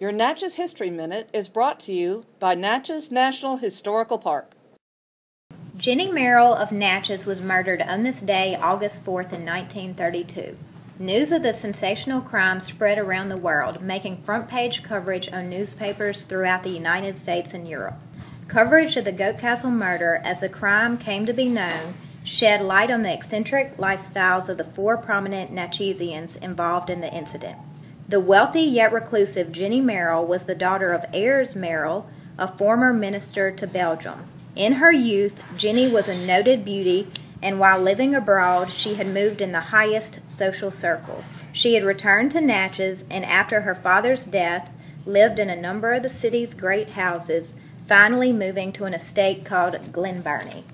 Your Natchez History Minute is brought to you by Natchez National Historical Park. Jennie Merrill of Natchez was murdered on this day, August 4th, in 1932. News of the sensational crime spread around the world, making front page coverage on newspapers throughout the United States and Europe. Coverage of the Goat Castle murder, as the crime came to be known, shed light on the eccentric lifestyles of the four prominent Natchezians involved in the incident. The wealthy yet reclusive Jennie Merrill was the daughter of Ayres Merrill, a former minister to Belgium. In her youth, Jennie was a noted beauty, and while living abroad, she had moved in the highest social circles. She had returned to Natchez, and after her father's death, lived in a number of the city's great houses, finally moving to an estate called Glen Burnie.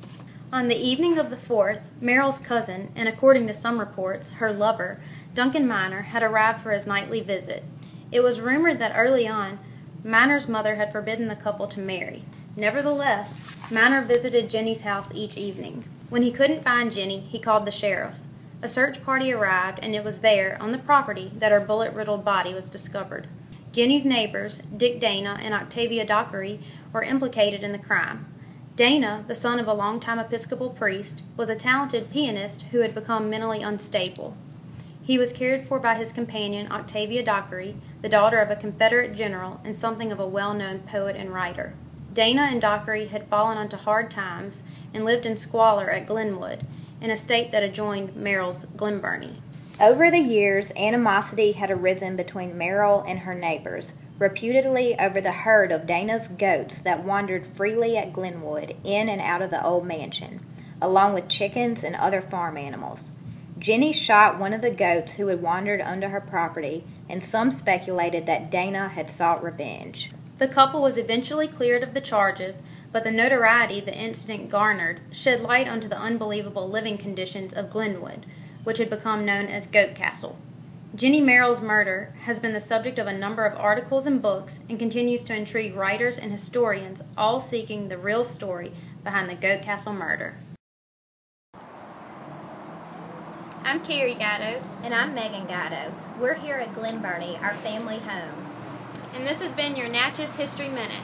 On the evening of the 4th, Merrill's cousin, and according to some reports, her lover, Duncan Minor, had arrived for his nightly visit. It was rumored that early on, Minor's mother had forbidden the couple to marry. Nevertheless, Minor visited Jennie's house each evening. When he couldn't find Jennie, he called the sheriff. A search party arrived, and it was there, on the property, that her bullet riddled body was discovered. Jennie's neighbors, Dick Dana and Octavia Dockery, were implicated in the crime. Dana, the son of a longtime Episcopal priest, was a talented pianist who had become mentally unstable. He was cared for by his companion, Octavia Dockery, the daughter of a Confederate general and something of a well known poet and writer. Dana and Dockery had fallen onto hard times and lived in squalor at Glenwood, an estate that adjoined Merrill's Glen Burnie. Over the years, animosity had arisen between Merrill and her neighbors, reputedly over the herd of Dana's goats that wandered freely at Glenwood in and out of the old mansion, along with chickens and other farm animals. Jennie shot one of the goats who had wandered onto her property, and some speculated that Dana had sought revenge. The couple was eventually cleared of the charges, but the notoriety the incident garnered shed light onto the unbelievable living conditions of Glenwood, which had become known as Goat Castle. Jennie Merrill's murder has been the subject of a number of articles and books and continues to intrigue writers and historians, all seeking the real story behind the Goat Castle murder. I'm Carrie Guido. And I'm Megan Guido. We're here at Glen Burnie, our family home. And this has been your Natchez History Minute.